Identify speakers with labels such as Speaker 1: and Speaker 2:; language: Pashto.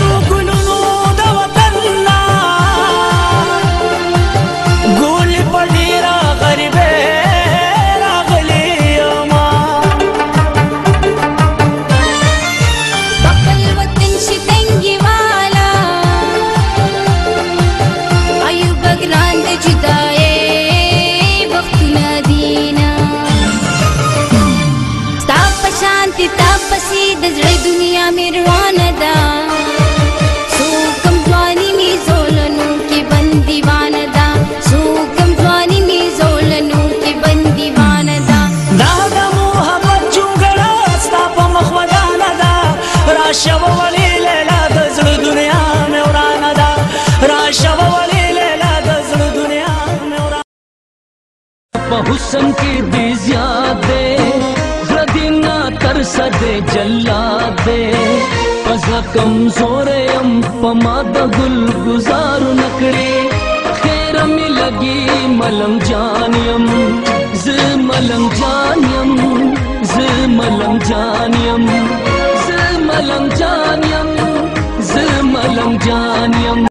Speaker 1: Mugun کده جلاده پزا کمزورم پما د گل گزارو نکړي خیر می لګي ملنګ جانیم ز ملنګ جانیم ز ملنګ جانیم ز ملنګ جانیم ز ملنګ جانیم